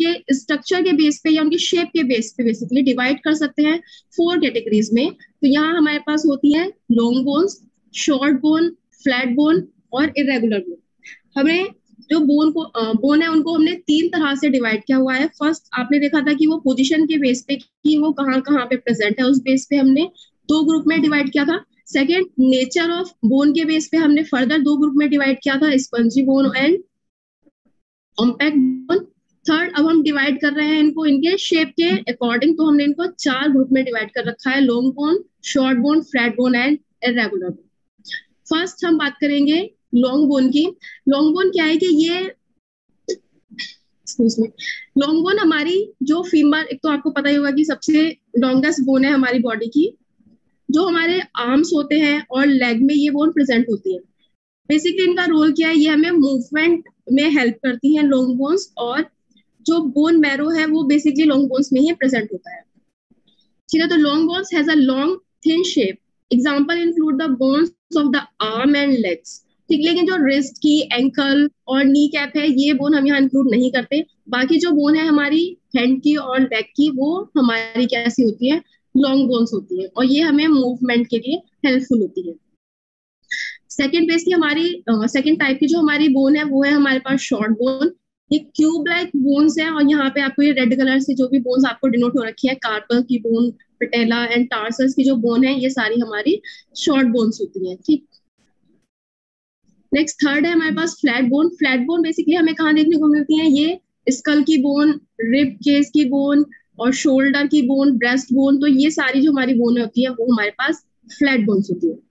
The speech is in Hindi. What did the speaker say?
उनके स्ट्रक्चर के बेस पे या उनके शेप के बेस पे बेसिकली डिवाइड कर सकते हैं फोर कैटेगरीज में। तो यहाँ हमारे पास होती है long bones short bone flat bone और इरेगुलर बोन हमें जो बोन को बोन है उनको हमने तीन तरह से डिवाइड किया हुआ है। फ़र्स्ट आपने देखा था कि वो पोजीशन के बेस पे कि वो कहाँ कहाँ पे प्रेजेंट है, उस बेस पे हमने दो ग्रुप में डिवाइड किया था। सेकेंड नेचर ऑफ़ बोन के बेस पे हमने फर्दर दो ग्रुप में डिवाइड किया था spongy bone and compact bone third अब हम डिवाइड कर रहे हैं इनको, इनके शेप के अकॉर्डिंग तो हमने इनको चार ग्रुप में डिवाइड कर रखा है long bone short bone flat bone and irregular bone first हम बात करेंगे लॉन्ग बोन की। लॉन्ग बोन क्या है कि ये लॉन्ग बोन हमारी जो फीमर एक तो आपको पता ही होगा कि सबसे लॉन्गेस्ट बोन है हमारी बॉडी की। जो हमारे आर्म्स होते हैं और लेग में ये बोन प्रेजेंट होती है। बेसिकली इनका रोल क्या है? ये हमें मूवमेंट में हेल्प करती है लॉन्ग बोन्स और जो बोन मैरो है वो बेसिकली लॉन्ग बोन्स में ही प्रेजेंट होता है। ठीक है तो long bones has a long thin shape example include the bones of the arm and legs ठीक लेकिन जो रिस्ट की एंकल और नी कैप है ये बोन हम यहाँ इंक्लूड नहीं करते। बाकी जो बोन है हमारी हैंड की और लेग की वो हमारी कैसी होती है? लॉन्ग बोन्स होती है। और ये हमें मूवमेंट के लिए हेल्पफुल होती है। सेकेंड बेस की हमारी सेकेंड uh, टाइप की जो हमारी बोन है वो है हमारे पास शॉर्ट बोन ये क्यूब लाइक बोन्स है और यहाँ पे आपको ये रेड कलर से जो भी बोन्स आपको डिनोट हो रखी है, कार्पल की बोन, पटेला एंड टार्सस की जो बोन है, ये सारी हमारी शॉर्ट बोन्स होती है, ठीक। नेक्स्ट थर्ड है हमारे पास flat bone. Flat bone basically हमें कहाँ देखने को मिलती है? ये स्कल की बोन रिब केस की बोन और शोल्डर की बोन ब्रेस्ट बोन तो ये सारी जो हमारी बोन होती है, वो हमारे पास फ्लैट बोन्स होती है।